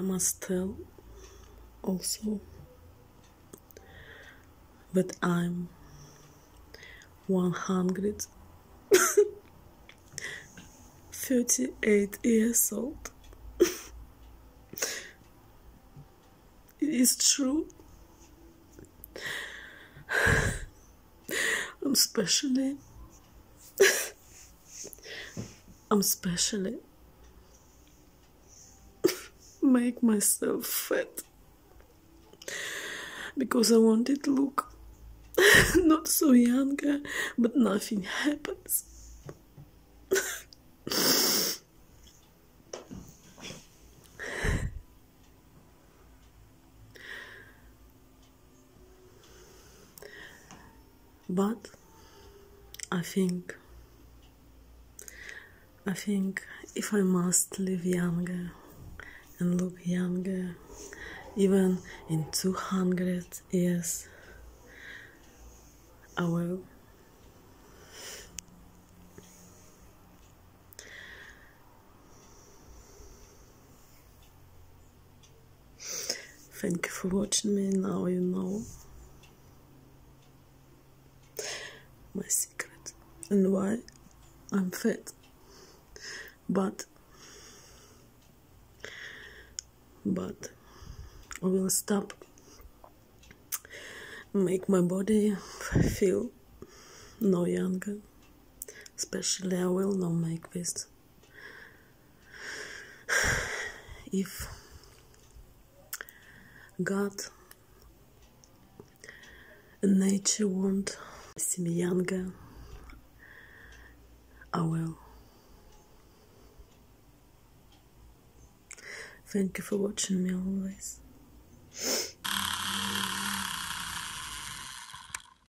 must tell also that I'm 138 years old. it is true. I'm specially. I'm especially make myself fat because I wanted to look not so younger, but nothing happens. but I think I think if I must live younger and look younger, even in 200 years, I will. Thank you for watching me. Now you know my secret and why I'm fat. But but I will stop. Make my body feel no younger. Especially I will not make this. If God and nature want see me younger I will Thank you for watching me always.